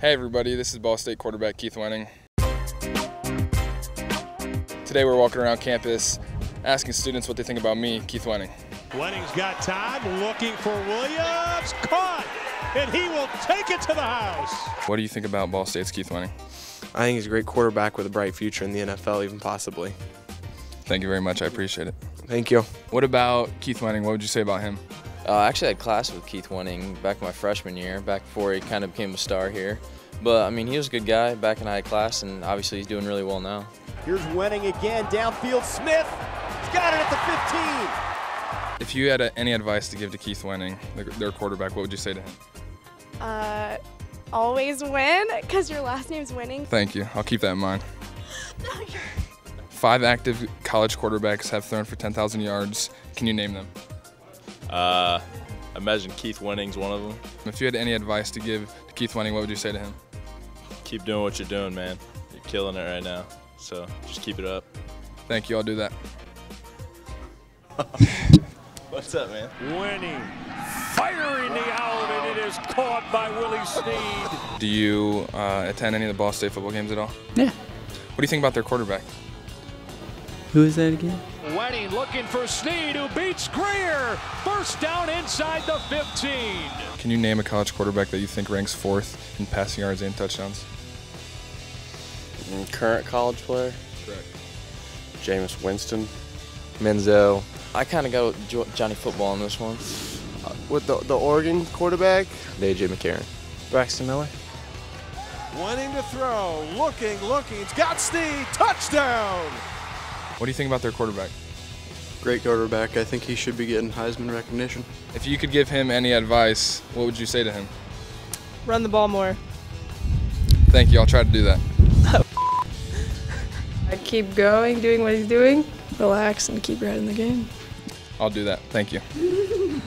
Hey everybody, this is Ball State quarterback Keith Wenning. Today we're walking around campus asking students what they think about me, Keith Wenning. Wenning's got time, looking for Williams, caught, and he will take it to the house. What do you think about Ball State's Keith Wenning? I think he's a great quarterback with a bright future in the NFL, even possibly. Thank you very much, I appreciate it. Thank you. What about Keith Wenning? What would you say about him? Uh, I actually had class with Keith Winning back in my freshman year, back before he kind of became a star here. But I mean, he was a good guy back in high class, and obviously he's doing really well now. Here's Winning again, downfield. Smith, he's got it at the 15. If you had a, any advice to give to Keith Winning, their, their quarterback, what would you say to him? Uh, always win, because your last name's Winning. Thank you. I'll keep that in mind. Five active college quarterbacks have thrown for 10,000 yards. Can you name them? Uh, imagine Keith Winning's one of them. If you had any advice to give to Keith Winning, what would you say to him? Keep doing what you're doing, man. You're killing it right now. So just keep it up. Thank you. I'll do that. What's up, man? Winning, firing the out, and it is caught by Willie Snead. Do you uh, attend any of the Ball State football games at all? Yeah. What do you think about their quarterback? Who is that again? Wenning looking for Snead, who beats Greer. First down inside the 15. Can you name a college quarterback that you think ranks fourth in passing yards and touchdowns? Mm, current college player, Correct. Jameis Winston. Manziel. I kind of go Johnny Football on this one. Uh, with the, the Oregon quarterback, AJ McCarron. Braxton Miller. Wenning to throw, looking, looking. It's got Snead, touchdown. What do you think about their quarterback? great quarterback. I think he should be getting Heisman recognition. If you could give him any advice, what would you say to him? Run the ball more. Thank you. I'll try to do that. I Keep going, doing what he's doing. Relax and keep your head in the game. I'll do that. Thank you.